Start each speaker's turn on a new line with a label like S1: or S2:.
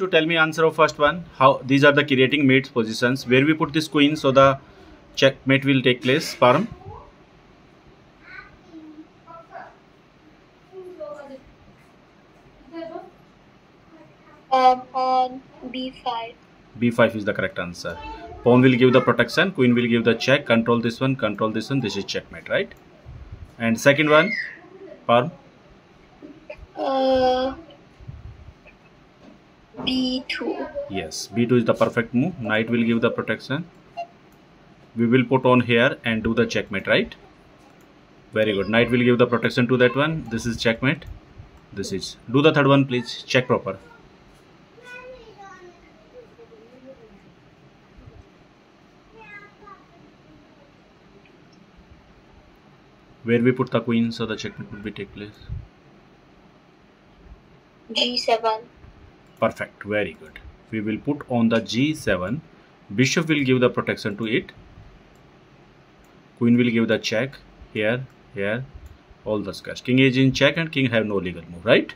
S1: to tell me answer of first one how these are the creating mates positions. Where we put this queen so the checkmate will take place. Param?
S2: Um, on b5.
S1: b5 is the correct answer. Pawn will give the protection queen will give the check. Control this one control this one. This is checkmate right? And second one? Param?
S2: Uh, b2.
S1: yes b2 is the perfect move. Knight will give the protection. We will put on here and do the checkmate right? Very good. Knight will give the protection to that one. This is checkmate. This is. Do the third one please. Check proper. Where we put the queen so the checkmate will be take place.
S2: G7.
S1: Perfect. Very good. We will put on the g7 bishop will give the protection to it. Queen will give the check here here. All the squares king is in check and king have no legal move right